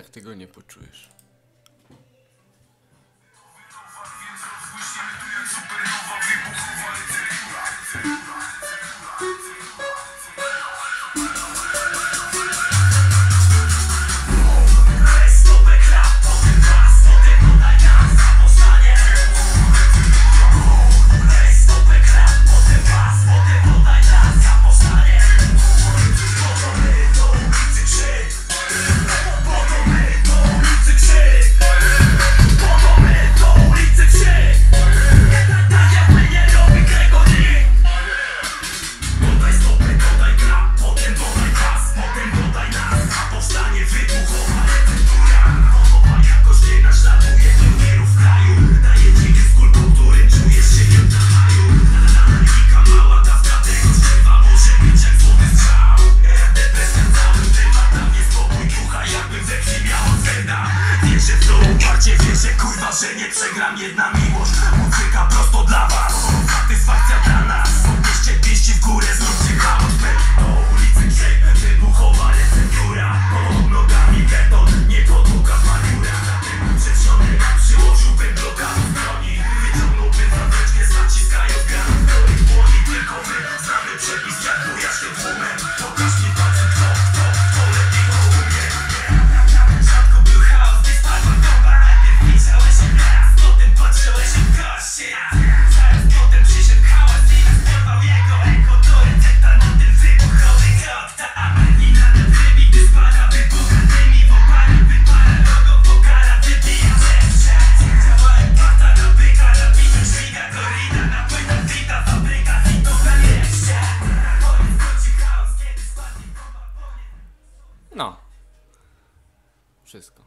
Jak tego nie poczujesz? wierzę w to uparcie Wierzę kurwa, że nie przegram Jedna miłość ucieka prosto dla was. Satysfakcja dla nas. No. Wszystko.